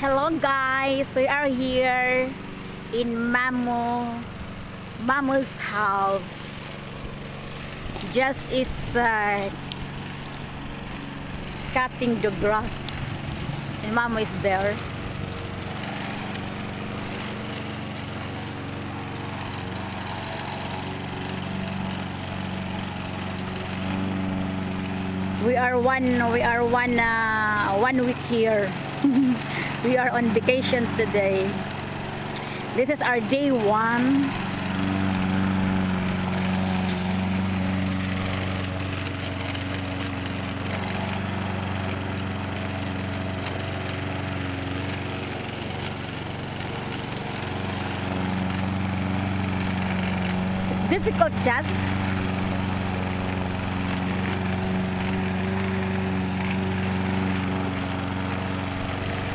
Hello guys, we are here in Mamo, Mamo's house. Just is uh, cutting the grass and Mamo is there. We are one we are one uh, one week here. we are on vacation today. This is our day one. It's difficult just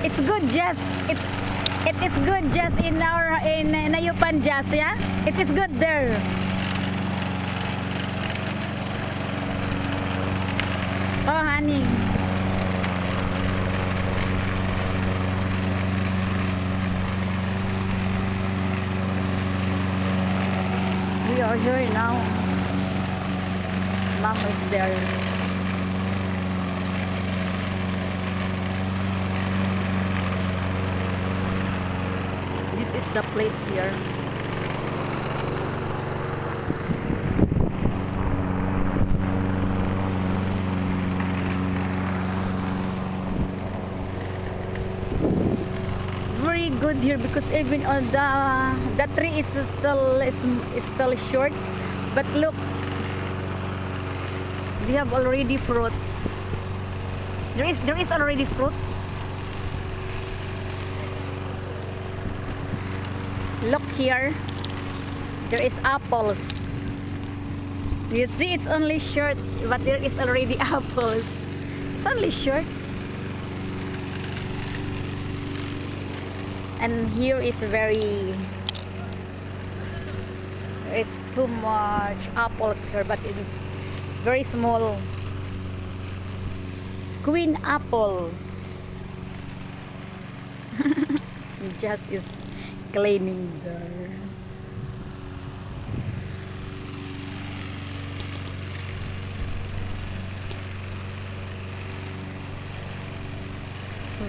it's good just it's it is good just in our in Nayupan just yeah? It is good there. Oh honey. We are here now. Mom is there this is the place here. It's very good here because even on the the tree is still is, is still short. But look they have already fruits. There is there is already fruit look here. There is apples. You see it's only short but there is already apples. It's only short and here is very there is too much apples here but it is very small. Queen apple. Just is cleaning there.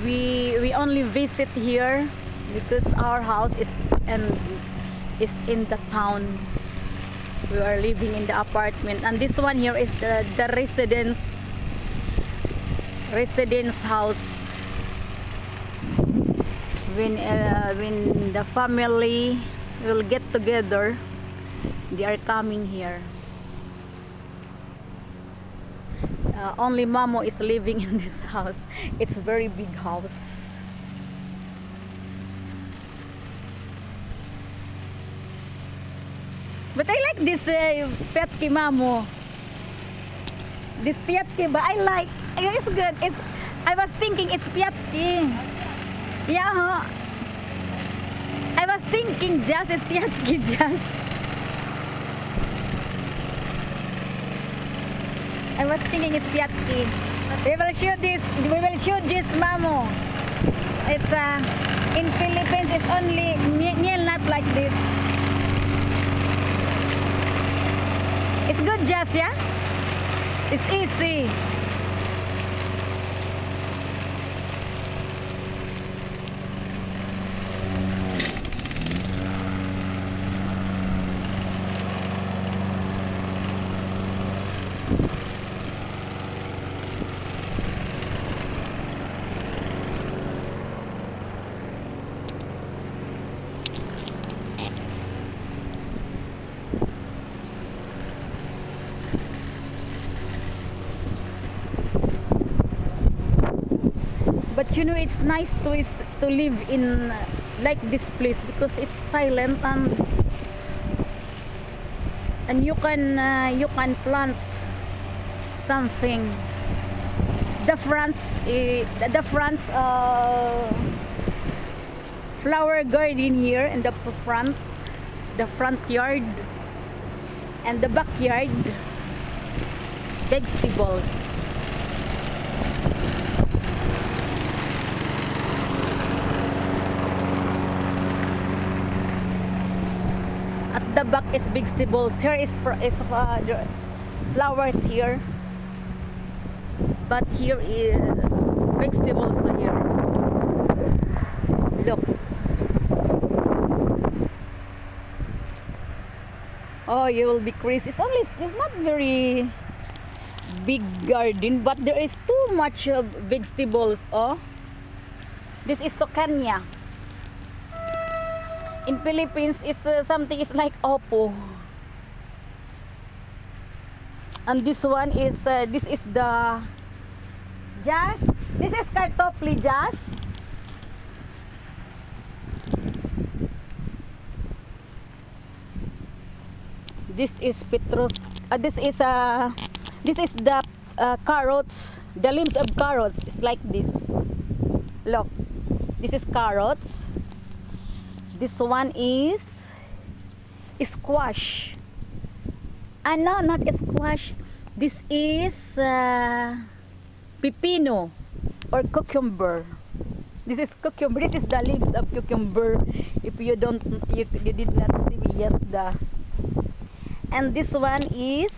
We we only visit here because our house is and is in the town. We are living in the apartment and this one here is the, the residence residence house when uh, when the family will get together they are coming here. Uh, only mamo is living in this house. It's a very big house. But I like this uh, petki mamo. This piatki but I like it's good. It's I was thinking it's piatki yeah? I was thinking just it's Piatki just. I was thinking it's Piatki. We will shoot this. We will shoot this mamo. It's uh, in Philippines. It's only meal not like this. It's good, just yeah. It's easy. You know it's nice to is to live in uh, like this place because it's silent and and you can uh, you can plant something. The front uh, the front uh, flower garden here in the front the front yard and the backyard. Vegetables back is vegetables. Here is is uh, flowers here. But here is vegetables here. Look. Oh, you will be crazy. It's only it's not very big garden, but there is too much uh, vegetables. Oh, this is sokanya. In Philippines, is uh, something is like opo. And this one is uh, this is the jazz. This is kartofli jazz. This is Petrus. Uh, this is uh, this is the uh, carrots. The limbs of carrots is like this. Look, this is carrots. This one is squash. Ah, no, not squash. This is uh, pepino or cucumber. This is cucumber. This is the leaves of cucumber. If you don't, you, you did not see yet the. And this one is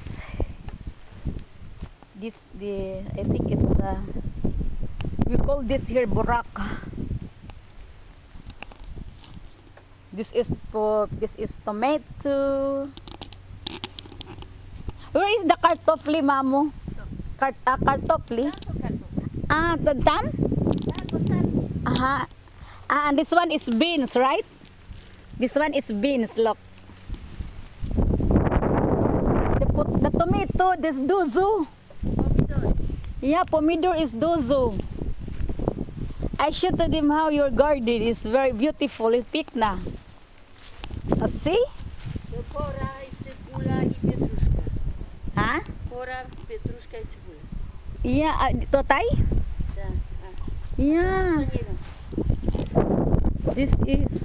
this the I think it's uh, we call this here buraka. This is for this is tomato. Where is the kartofli, mamo? Kart uh, kartofli. Ah, the dam? Aha. Ah, and this one is beans, right? This one is beans, look. The, the tomato, this dozo. Yeah, pomidor is dozo. I showed him how your garden is very beautiful. It's pick na. Uh, see? To pora i cebula i pietruszka. Ha? Pora, pietruszka i cebula. Yeah, uh, totay? Tak. Yeah. to. This is...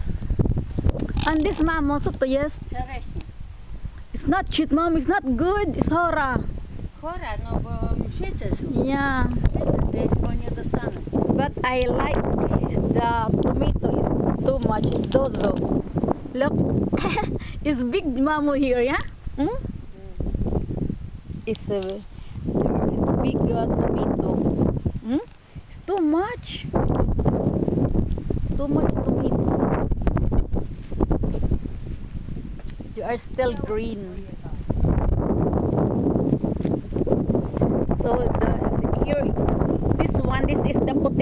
And this mamo, so to yes. It's not cheap, mom. It's not good. It's hora. Chora, no mszyce. Yeah. I like the tomato is too much. It's dozo. Look, it's big mamo here, yeah? Hmm? Mm. It's a it's big uh, tomato. Hmm? It's too much. Too much tomato. They are still green.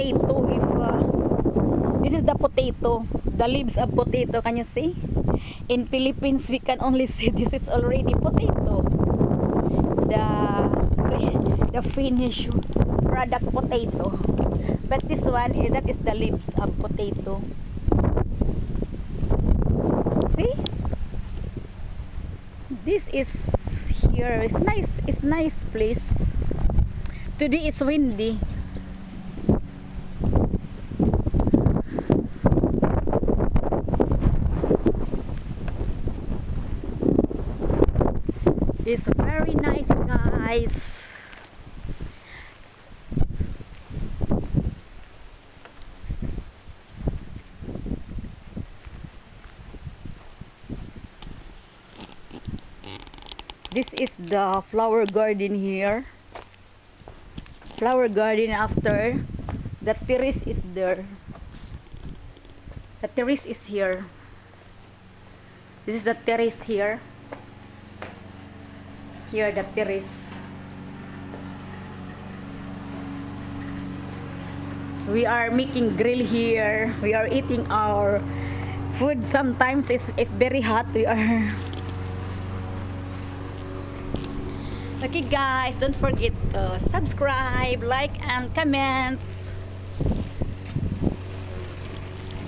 Potato. If uh, this is the potato, the leaves of potato. Can you see? In Philippines, we can only see this. It's already potato. The the finished product potato. But this one, eh, that is the leaves of potato. See? This is here. It's nice. It's nice place. Today is windy. This is the flower garden here. Flower garden after the terrace is there. The terrace is here. This is the terrace here. Here the terrace. We are making grill here. We are eating our food. Sometimes it's very hot. We are Okay guys, don't forget to subscribe, like and comments.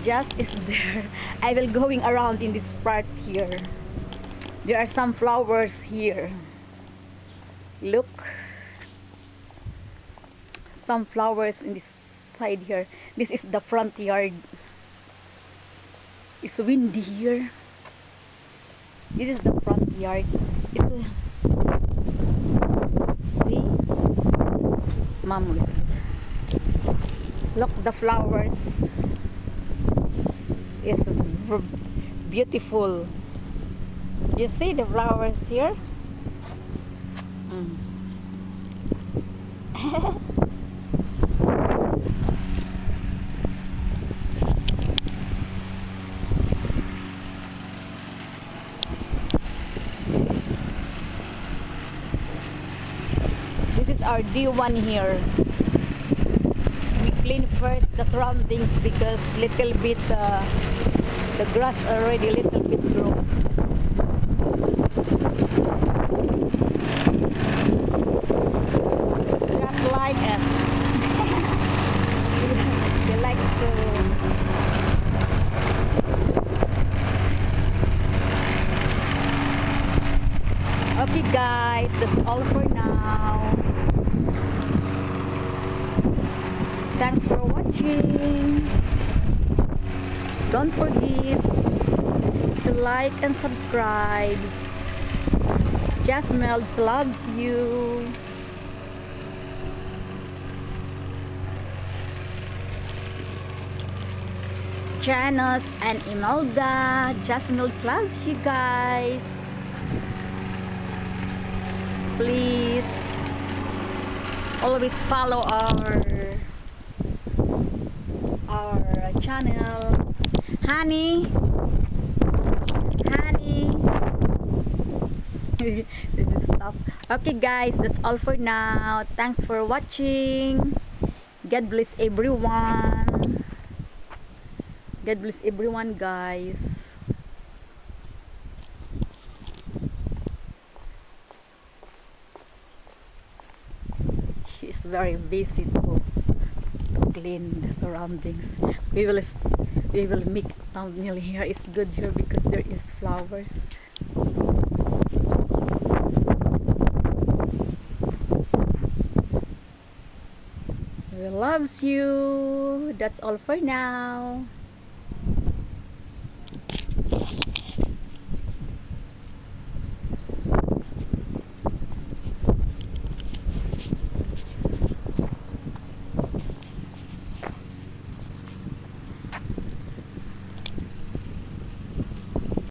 Just is there. I will going around in this part here. There are some flowers here. Look. Some flowers in this side here. This is the front yard. It's windy here. This is the front yard. It's a See? Mom Look the flowers. It's beautiful. You see the flowers here? Mm. our D1 here. We clean first the surroundings because little bit uh, the grass already little bit grown. Just like it. they like to Okay guys, that's all for now. Thanks for watching. Don't forget to like and subscribe. Jasmine loves you. Janice and Imelda. Jasmine loves you guys. Please always follow our our channel. Honey. Honey. this is tough. Okay guys, that's all for now. Thanks for watching. God bless everyone. God bless everyone guys. She very busy to, to clean the surroundings. We will we will make thumbnail here. It's good here because there is flowers. We loves you. That's all for now.